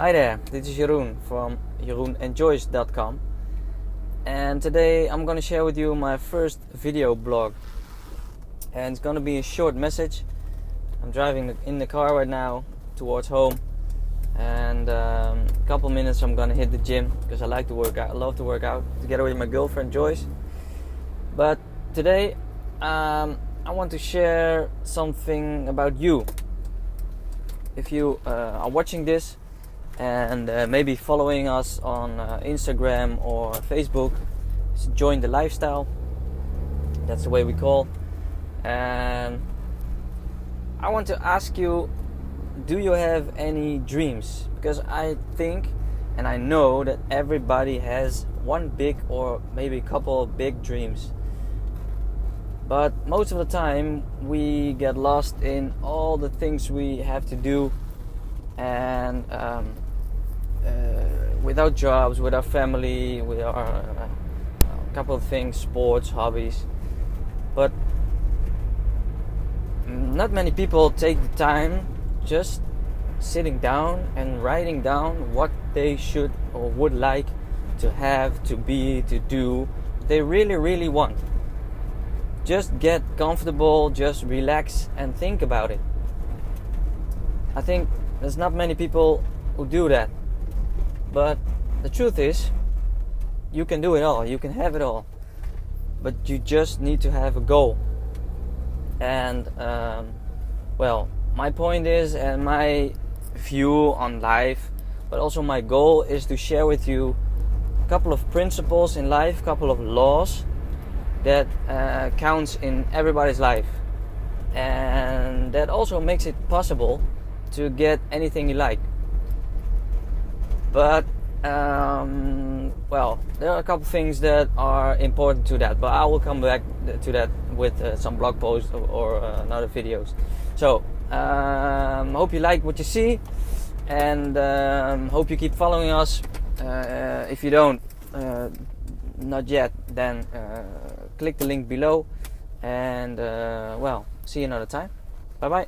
Hi there, this is Jeroen from JeroenEnjoys.com and today I'm gonna share with you my first video blog and it's gonna be a short message. I'm driving in the car right now towards home and um, a couple minutes I'm gonna hit the gym because I like to work out. I love to work out together with my girlfriend Joyce. But today um, I want to share something about you. If you uh, are watching this and uh, maybe following us on uh, Instagram or Facebook. join the lifestyle. That's the way we call. And I want to ask you do you have any dreams? Because I think and I know that everybody has one big or maybe a couple of big dreams. But most of the time we get lost in all the things we have to do and um, without jobs, without family, with our uh, a couple of things, sports, hobbies. But not many people take the time just sitting down and writing down what they should or would like to have, to be, to do. They really, really want. Just get comfortable, just relax and think about it. I think there's not many people who do that. But the truth is, you can do it all, you can have it all, but you just need to have a goal. And, um, well, my point is, and my view on life, but also my goal is to share with you a couple of principles in life, a couple of laws that uh, counts in everybody's life, and that also makes it possible to get anything you like. But um, well, there are a couple things that are important to that, but I will come back to that with uh, some blog posts or, or uh, another videos. So, um, hope you like what you see, and um, hope you keep following us. Uh, if you don't, uh, not yet, then uh, click the link below, and uh, well, see you another time. Bye bye.